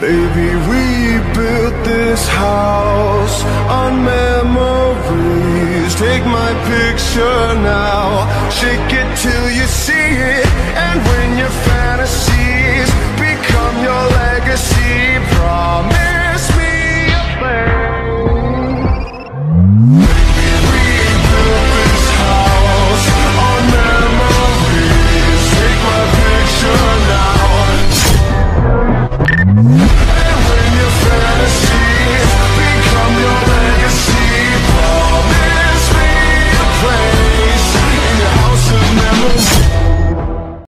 Baby, we built this house on memories. Take my picture now, shake it till you see it. And when you